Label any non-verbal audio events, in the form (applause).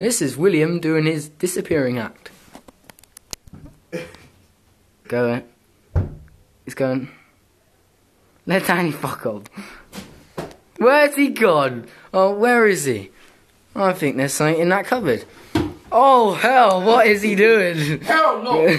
This is William doing his disappearing act. (laughs) Go Going. He's going. Let Danny fuck off. Where's he gone? Oh, where is he? I think there's something in that cupboard. Oh hell, what is he doing? Hell no! (laughs)